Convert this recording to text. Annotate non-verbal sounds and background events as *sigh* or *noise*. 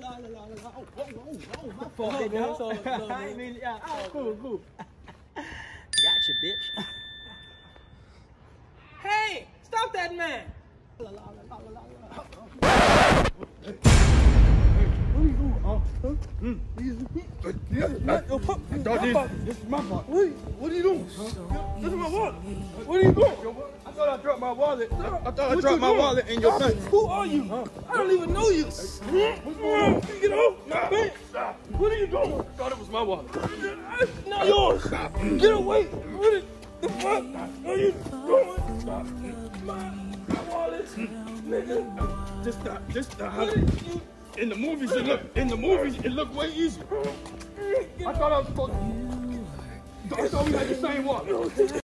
my fault, baby. It's all good, I ain't mean, yeah, oh, cool, cool. Gotcha, bitch. *laughs* hey, stop that man. Huh? This, this is my fault. What, what are you doing? This is my wallet. What are you doing? I thought I dropped my wallet. I thought I What dropped my wallet in your thing. Who are you? I don't even know you. I thought it was my wallet. It's not yours. Get away. What is, the fuck are you doing? My, my wallet, nigga. Just the, just the, What is you? in the movies, it look, in the movies, it looked way easier. I thought I was supposed to, I thought we had the same wallet.